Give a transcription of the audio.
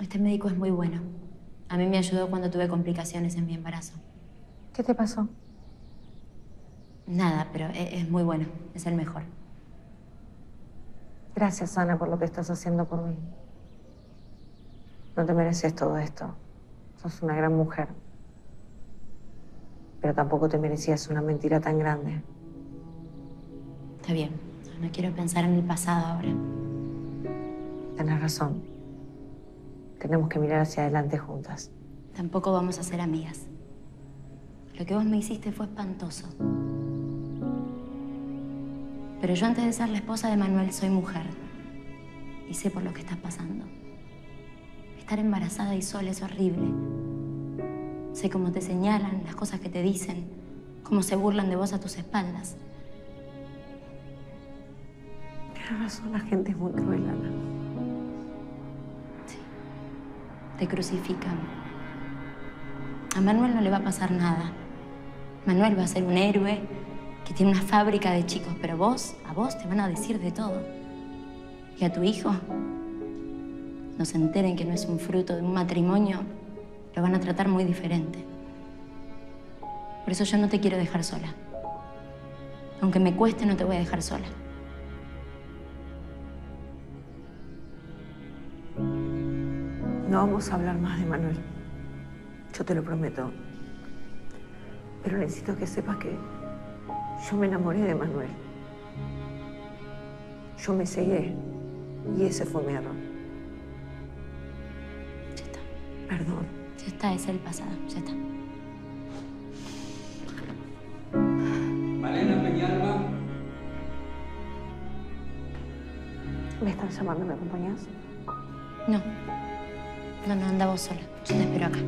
Este médico es muy bueno. A mí me ayudó cuando tuve complicaciones en mi embarazo. ¿Qué te pasó? Nada, pero e- es, muy bueno. Es el mejor. Gracias, Ana, por lo que estás haciendo por mí. No te mereces todo esto. Sos una gran mujer. Pero tampoco te merecías una mentira tan grande. Está bien. No quiero pensar en el pasado ahora. Tenés razón. Tenemos que mirar hacia adelante juntas. Tampoco vamos a ser amigas. Lo que vos me hiciste fue espantoso. Pero yo antes de ser la esposa de Manuel soy mujer. Y sé por lo que estás pasando. Estar embarazada y sola es horrible. Sé cómo te señalan, las cosas que te dicen, cómo se burlan de vos a tus espaldas. Tienes razón, la gente es muy cruel, Ana. Te crucifican. A Manuel no le va a pasar nada. Manuel va a ser un héroe que tiene una fábrica de chicos, pero vos, a vos te van a decir de todo. Y a tu hijo, no se enteren que no es un fruto de un matrimonio, lo van a tratar muy diferente. Por eso yo no te quiero dejar sola. Aunque me cueste, no te voy a dejar sola. No vamos a hablar más de Manuel. Yo te lo prometo. Pero necesito que sepas que yo me enamoré de Manuel. Yo me cegué. Y ese fue mi error. Ya está. Perdón. Ya está, es el pasado. Ya está. Malena Peñalba. ¿Me están llamando? ¿Me acompañas? No. No, no, anda vos sola. Yo te espero acá.